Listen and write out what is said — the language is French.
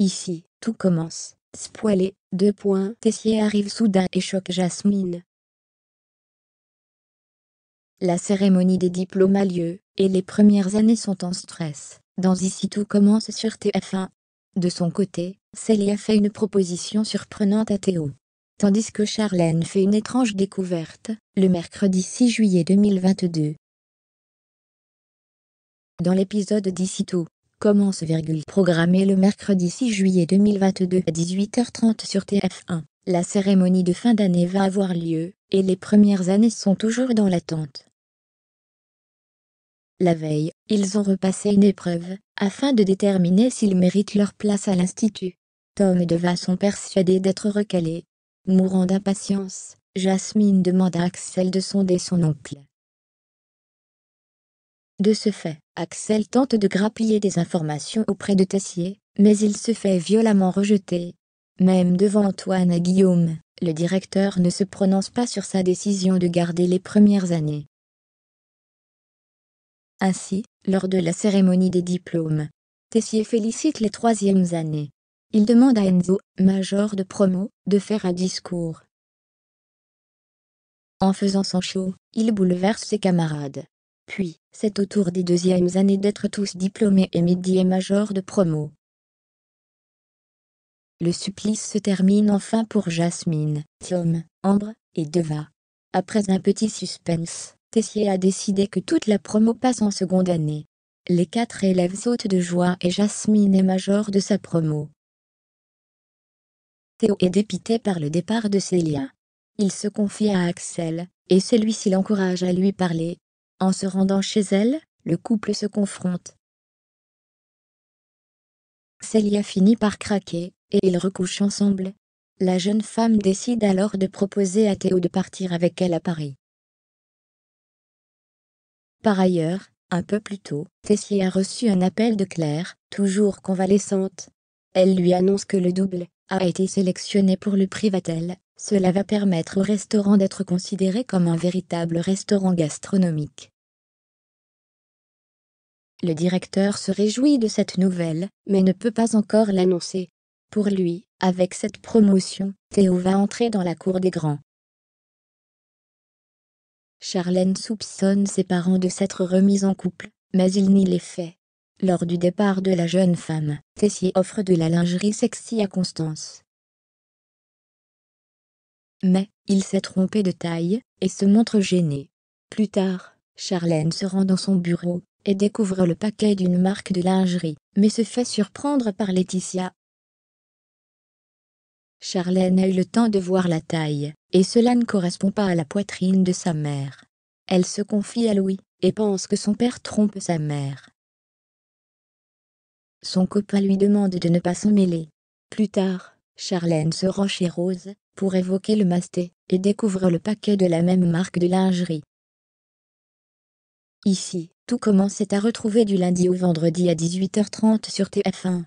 Ici, tout commence. Spoilé, deux points. Tessier arrive soudain et choque Jasmine. La cérémonie des diplômes a lieu, et les premières années sont en stress. Dans Ici tout commence sur TF1. De son côté, Célia fait une proposition surprenante à Théo. Tandis que Charlène fait une étrange découverte, le mercredi 6 juillet 2022. Dans l'épisode d'Ici tout, commence virgule programmé le mercredi 6 juillet 2022 à 18h30 sur TF1. La cérémonie de fin d'année va avoir lieu, et les premières années sont toujours dans l'attente. La veille, ils ont repassé une épreuve, afin de déterminer s'ils méritent leur place à l'Institut. Tom et Deva sont persuadés d'être recalés. Mourant d'impatience, Jasmine demande à Axel de sonder son oncle. De ce fait, Axel tente de grappiller des informations auprès de Tessier, mais il se fait violemment rejeter. Même devant Antoine et Guillaume, le directeur ne se prononce pas sur sa décision de garder les premières années. Ainsi, lors de la cérémonie des diplômes, Tessier félicite les troisièmes années. Il demande à Enzo, major de promo, de faire un discours. En faisant son show, il bouleverse ses camarades. Puis, c'est au tour des deuxièmes années d'être tous diplômés et midi et major de promo. Le supplice se termine enfin pour Jasmine, Tom, Ambre et Deva. Après un petit suspense, Tessier a décidé que toute la promo passe en seconde année. Les quatre élèves sautent de joie et Jasmine est major de sa promo. Théo est dépité par le départ de Célia. Il se confie à Axel, et celui-ci l'encourage à lui parler, en se rendant chez elle, le couple se confronte. Célia finit par craquer, et ils recouchent ensemble. La jeune femme décide alors de proposer à Théo de partir avec elle à Paris. Par ailleurs, un peu plus tôt, Tessier a reçu un appel de Claire, toujours convalescente. Elle lui annonce que le double a été sélectionné pour le Privatel, cela va permettre au restaurant d'être considéré comme un véritable restaurant gastronomique. Le directeur se réjouit de cette nouvelle, mais ne peut pas encore l'annoncer. Pour lui, avec cette promotion, Théo va entrer dans la cour des grands. Charlène soupçonne ses parents de s'être remis en couple, mais il nie les faits. Lors du départ de la jeune femme, Tessier offre de la lingerie sexy à Constance. Mais, il s'est trompé de taille, et se montre gêné. Plus tard, Charlène se rend dans son bureau, et découvre le paquet d'une marque de lingerie, mais se fait surprendre par Laetitia. Charlène a eu le temps de voir la taille, et cela ne correspond pas à la poitrine de sa mère. Elle se confie à Louis, et pense que son père trompe sa mère. Son copain lui demande de ne pas s'en mêler. Plus tard, Charlène se rend chez Rose, pour évoquer le masté, et découvre le paquet de la même marque de lingerie. Ici, tout commence à retrouver du lundi au vendredi à 18h30 sur TF1.